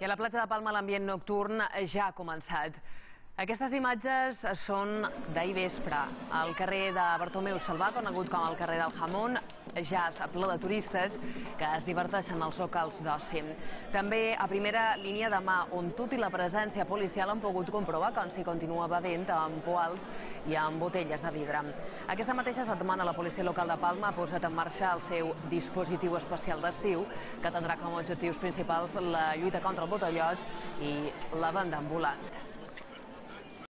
I a la platja de Palma l'ambient nocturn ja ha començat. Aquestes imatges són d'ahir vespre. El carrer de Bartomeu Salvà, conegut com el carrer del Jamón, ja és ple de turistes que es diverteixen als locals d'oci. També a primera línia de mà, on tot i la presència policial han pogut comprovar com s'hi continua bevent amb poals i amb botelles de vidre. Aquesta mateixa setmana la policia local de Palma ha posat en marxa el seu dispositiu especial d'estiu, que tindrà com a objectius principals la lluita contra el botellot i la venda ambulant.